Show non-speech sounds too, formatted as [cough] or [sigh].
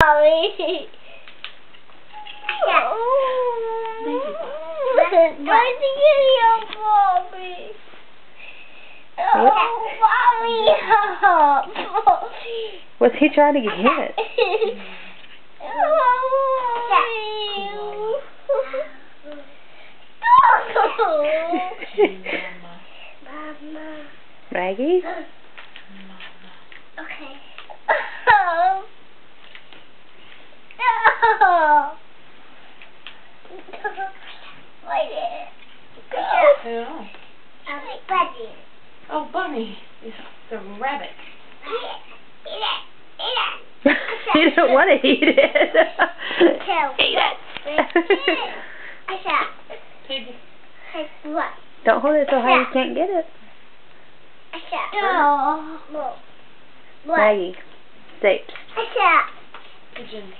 Mommy. The video, Mommy? Oh, Mommy. [laughs] Was he trying to get hit? [laughs] Maggie? [laughs] Okay. Oh. No. Wait it. Oh. Um, Buddy. oh, Bunny. It's the rabbit. Eat it. [laughs] Eat it. he didn't want to eat it. Tell. eat it. I shall. Piggy. What? Don't hold it so high you can't get it. I shall. No. Maggie, stay. I shall. Pigeon.